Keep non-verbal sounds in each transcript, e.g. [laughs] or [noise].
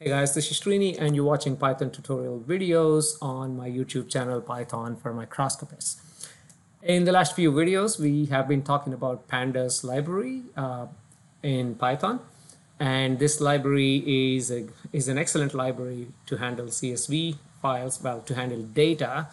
Hey guys, this is Sreeni and you're watching Python tutorial videos on my YouTube channel Python for Microscopists. In the last few videos, we have been talking about pandas library uh, in Python. And this library is, a, is an excellent library to handle CSV files, well, to handle data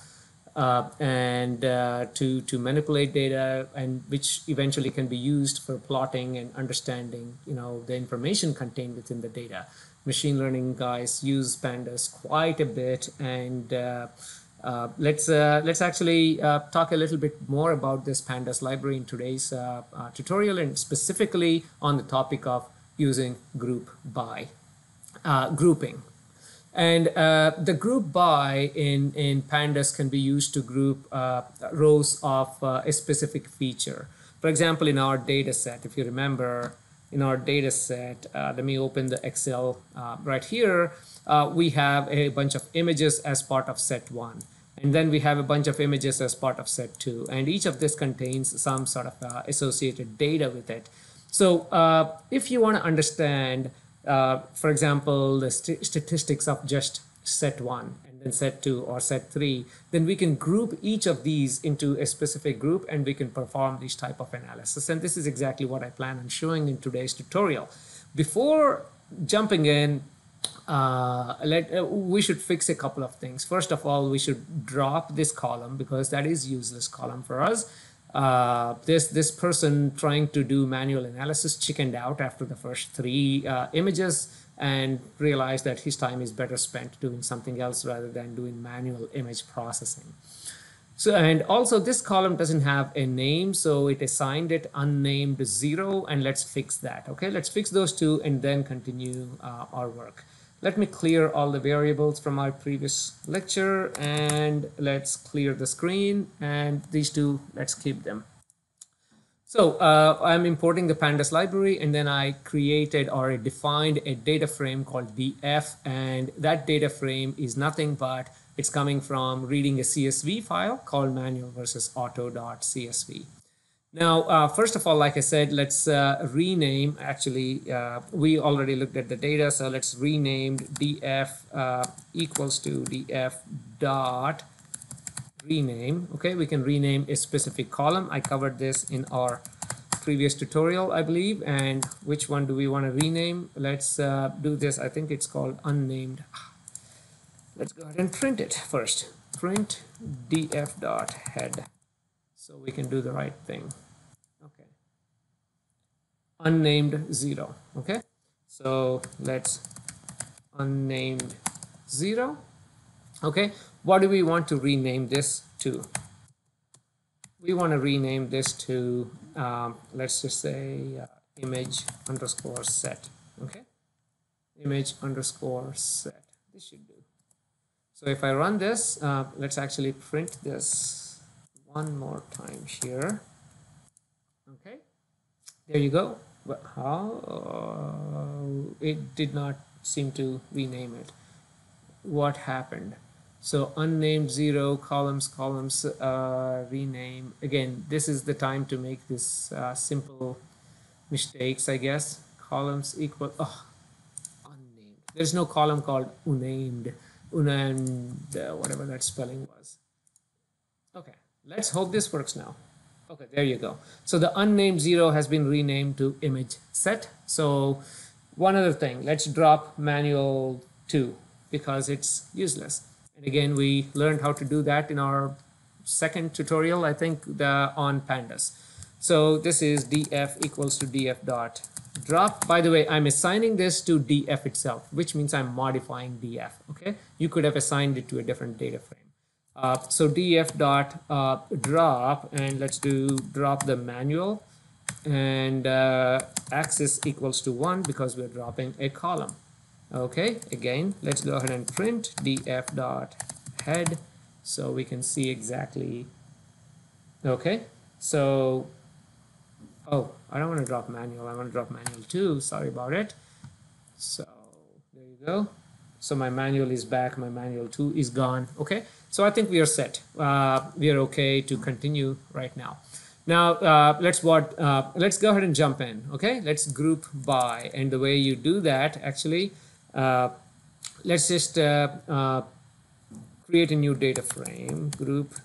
uh, and uh, to, to manipulate data and which eventually can be used for plotting and understanding, you know, the information contained within the data machine learning guys use pandas quite a bit. And uh, uh, let's uh, let's actually uh, talk a little bit more about this pandas library in today's uh, uh, tutorial and specifically on the topic of using group by grouping. And the group by in in pandas can be used to group rows of a specific feature. For example in our data set if you remember in our data set, uh, let me open the Excel uh, right here. Uh, we have a bunch of images as part of set one. And then we have a bunch of images as part of set two. And each of this contains some sort of associated data with it. So uh, if you want to understand, uh, for example, the st statistics of just set one set 2 or set 3, then we can group each of these into a specific group and we can perform this type of analysis. And this is exactly what I plan on showing in today's tutorial. Before jumping in, uh, let uh, we should fix a couple of things. First of all, we should drop this column because that is useless column for us. Uh, this this person trying to do manual analysis chickened out after the first three uh, images and realize that his time is better spent doing something else rather than doing manual image processing. So, and also this column doesn't have a name, so it assigned it unnamed zero, and let's fix that, okay? Let's fix those two and then continue uh, our work. Let me clear all the variables from our previous lecture, and let's clear the screen, and these two, let's keep them. So uh, I'm importing the pandas library and then I created or I defined a data frame called df and that data frame is nothing but it's coming from reading a CSV file called manual versus auto.csv. Now, uh, first of all, like I said, let's uh, rename, actually, uh, we already looked at the data, so let's rename df uh, equals to df dot rename. Okay, we can rename a specific column. I covered this in our previous tutorial, I believe. And which one do we want to rename? Let's uh, do this. I think it's called unnamed. Let's go ahead and print it first. Print df dot head. So we can do the right thing. Okay. Unnamed zero. Okay. So let's unnamed zero. Okay. What do we want to rename this to? We want to rename this to, um, let's just say uh, image underscore set. Okay. Image underscore set. This should do. So if I run this, uh, let's actually print this one more time here. Okay. There you go. But how? Uh, it did not seem to rename it. What happened? So unnamed zero columns, columns, uh, rename. Again, this is the time to make this uh, simple mistakes, I guess. Columns equal, oh, unnamed. There's no column called unnamed, unnamed, uh, whatever that spelling was. Okay, let's hope this works now. Okay, there you go. So the unnamed zero has been renamed to image set. So one other thing, let's drop manual two because it's useless. And again, we learned how to do that in our second tutorial, I think, the on pandas. So this is df equals to df dot drop. By the way, I'm assigning this to df itself, which means I'm modifying df. Okay, you could have assigned it to a different data frame. Uh, so df dot uh, drop, and let's do drop the manual, and uh, axis equals to one because we're dropping a column okay again let's go ahead and print df dot head so we can see exactly. Okay so oh I don't want to drop manual I want to drop manual too sorry about it. So there you go. So my manual is back my manual 2 is gone okay? So I think we are set. Uh, we are okay to continue right now. Now uh, let's what uh, let's go ahead and jump in okay? Let's group by and the way you do that actually let's just uh, uh, create a new data frame. Group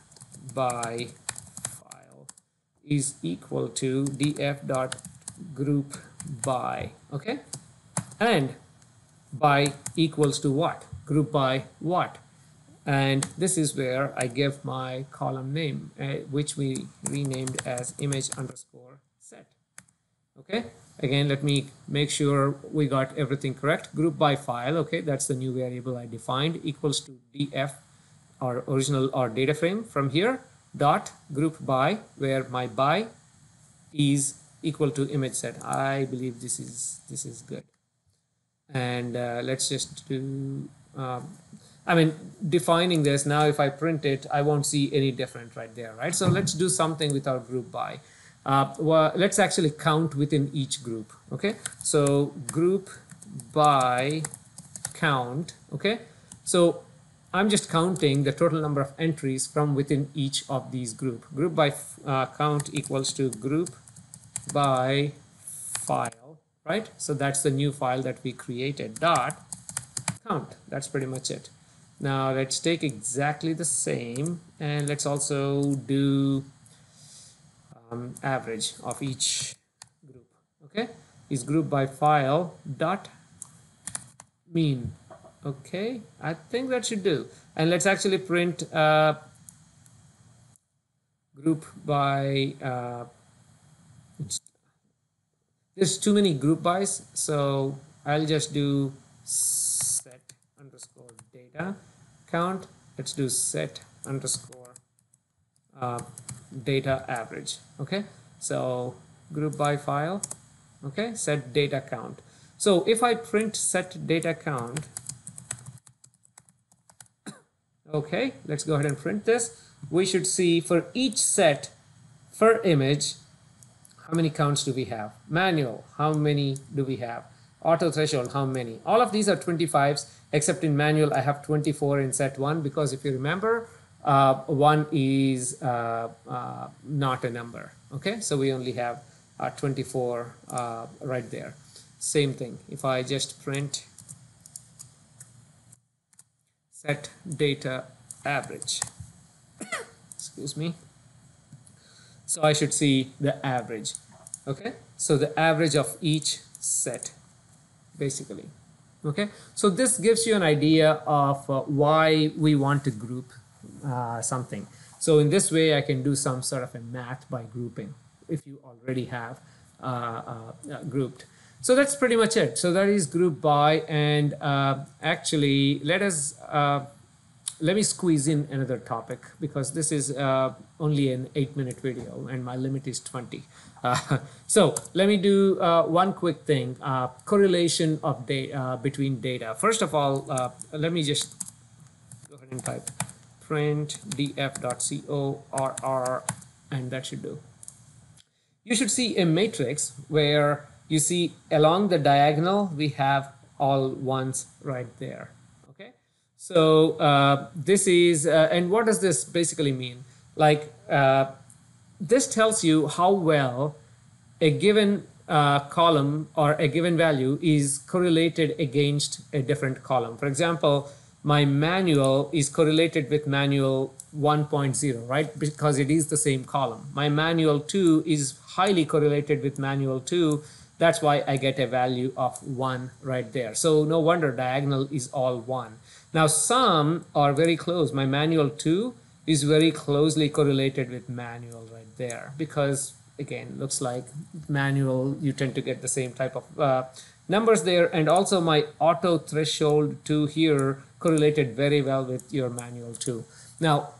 by file is equal to df dot group by okay? And by equals to what? Group by what? And this is where I give my column name uh, which we renamed as image underscore okay? Again let me make sure we got everything correct. Group by file okay? That's the new variable I defined equals to df our original or data frame. From here dot group by where my by is equal to image set. I believe this is this is good. And uh, let's just do um, I mean defining this now if I print it I won't see any different right there right? So let's do something with our group by uh, well, let's actually count within each group okay? So group by count okay? So I'm just counting the total number of entries from within each of these group. Group by uh, count equals to group by file right? So that's the new file that we created dot count. That's pretty much it. Now let's take exactly the same and let's also do um, average of each group okay? Is group by file dot mean okay? I think that should do. And let's actually print uh, group by uh, there's too many group bys so I'll just do set underscore data count. Let's do set underscore uh, data average okay? So group by file okay? Set data count. So if I print set data count [coughs] okay let's go ahead and print this. We should see for each set for image how many counts do we have? Manual how many do we have? Auto threshold how many? All of these are 25s except in manual I have 24 in set 1 because if you remember uh, 1 is uh, uh, not a number okay? So we only have uh, 24 uh, right there. Same thing. If I just print set data average excuse me. So I should see the average okay? So the average of each set basically okay? So this gives you an idea of uh, why we want to group uh, something so in this way I can do some sort of a math by grouping if you already have uh, uh, uh grouped so that's pretty much it so that is group by and actually let us let me squeeze in another topic because this is only an eight minute video and my limit is 20. Uh, [laughs] so let me do uh, one quick thing, uh, correlation of data between data. First of all, let me just go ahead and type print df.corr and that should do. You should see a matrix where you see along the diagonal, we have all ones right there. Okay, so uh, this is, uh, and what does this basically mean? Like uh, this tells you how well a given uh, column or a given value is correlated against a different column. For example, my manual is correlated with manual 1.0, right? Because it is the same column. My manual 2 is highly correlated with manual 2. That's why I get a value of 1 right there. So no wonder diagonal is all 1. Now some are very close. My manual 2 is very closely correlated with manual right there because again looks like manual you tend to get the same type of uh, numbers there and also my auto threshold 2 here correlated very well with your manual too. Now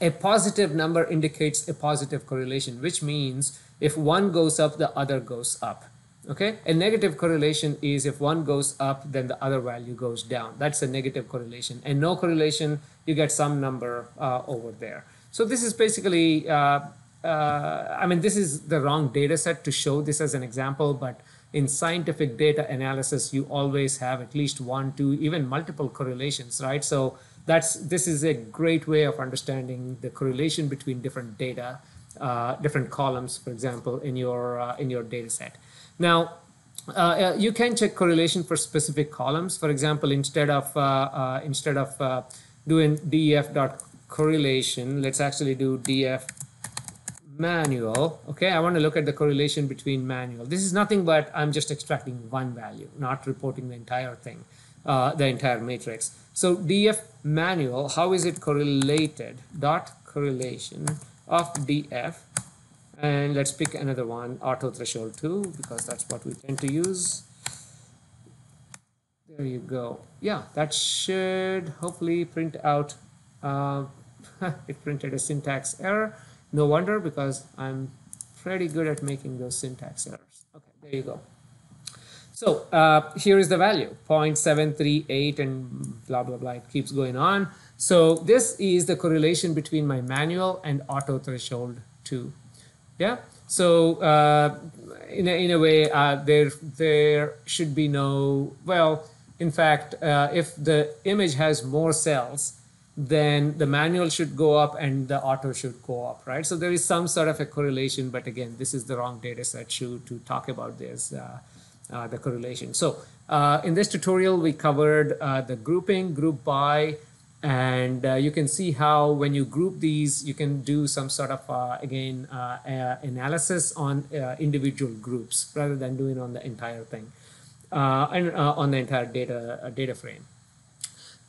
a positive number indicates a positive correlation which means if one goes up the other goes up okay? A negative correlation is if one goes up then the other value goes down. That's a negative correlation. And no correlation you get some number uh, over there. So this is basically uh, uh, I mean this is the wrong data set to show this as an example but in scientific data analysis you always have at least one two even multiple correlations right so that's this is a great way of understanding the correlation between different data uh, different columns for example in your uh, in your data set now, uh, you can check correlation for specific columns. For example, instead of uh, uh, instead of uh, doing def dot correlation, let's actually do def manual. Okay, I want to look at the correlation between manual. This is nothing but I'm just extracting one value, not reporting the entire thing, uh, the entire matrix. So df manual, how is it correlated? Dot correlation of df and let's pick another one auto threshold 2 because that's what we tend to use there you go yeah that should hopefully print out uh, [laughs] it printed a syntax error no wonder because I'm pretty good at making those syntax errors okay there you go so uh, here is the value 0.738 and blah blah blah it keeps going on so this is the correlation between my manual and auto threshold 2 yeah. So uh, in a, in a way, uh, there there should be no well. In fact, uh, if the image has more cells, then the manual should go up and the auto should go up, right? So there is some sort of a correlation, but again, this is the wrong data set to, to talk about this, uh, uh, the correlation. So uh, in this tutorial, we covered uh, the grouping, group by, and uh, you can see how when you group these you can do some sort of uh, again analysis on individual groups rather than doing on the entire thing and on the entire data data frame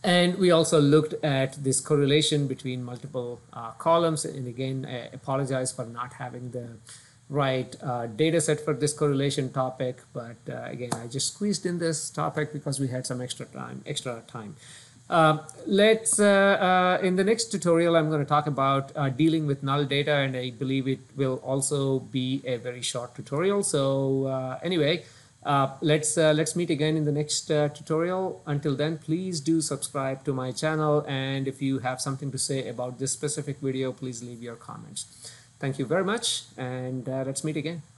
and we also looked at this correlation between multiple columns. And again I apologize for not having the right data set for this correlation topic. But again I just squeezed in this topic because we had some extra time extra time. Uh, let's, uh, uh, in the next tutorial, I'm going to talk about uh, dealing with null data, and I believe it will also be a very short tutorial. So uh, let's, uh, let's meet again in the next uh, tutorial. Until then, please do subscribe to my channel, and if you have something to say about this specific video, please leave your comments. Thank you very much, and uh, let's meet again.